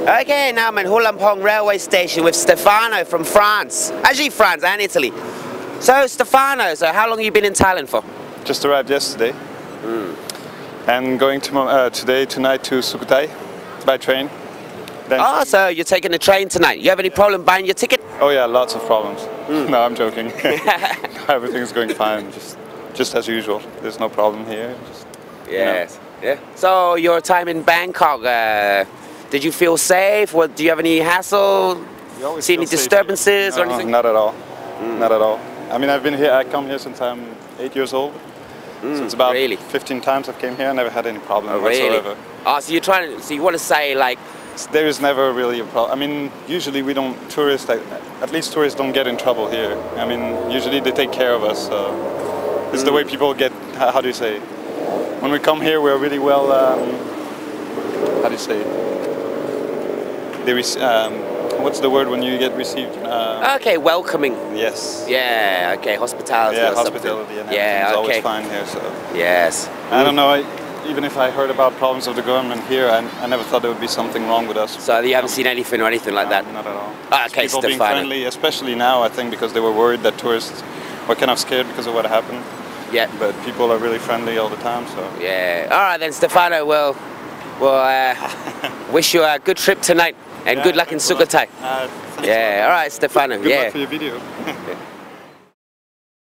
Okay, now I'm in Hualamphong railway station with Stefano from France. Actually, France and Italy. So, Stefano, so how long have you been in Thailand for? Just arrived yesterday. And going to, uh, today, tonight to Sukhothai by train. Then Oh, so you're taking the train tonight. You have any problem buying your ticket? Oh yeah, lots of problems. No, I'm joking. Everything's going fine, just just as usual. There's no problem here. Just, Yes. Yeah. So, your time in Bangkok, uh, did you feel safe? What, do you have any hassle? you See any disturbances here. or anything? Not at all. Mm. Not at all. I mean, I've been here. I come here since I'm eight years old. Mm, so it's about really? 15 times I've came here. I never had any problem Oh, really? whatsoever. Oh, so you're trying to, so you want to say like, There is never really a problem. I mean, usually we don't tourists. Like, at least tourists don't get in trouble here. I mean, usually they take care of us. So it's the mm. way people get. How, how do you say? When we come here, we're really well. Um, how do you say? They rec- um, what's the word when you get received? Uh, okay, welcoming. yes. Yeah, okay, hospitality. Yeah, or something. hospitality and Yeah, okay. always fine here. So Yes. I don't know. I, even if I heard about problems of the government here, I, I never thought there would be something wrong with us. So you haven't seen anything or anything like that? Not at all. Ah, okay, people being friendly, especially now, I think, because they were worried that tourists were kind of scared because of what happened. Yeah. But people are really friendly all the time, so. Yeah. All right then, Stefano. Well, well, uh, wish you a good trip tonight and Yeah, good luck in. Sukhothai. Uh, Yeah. All right, Stefano. Good yeah. luck for your video.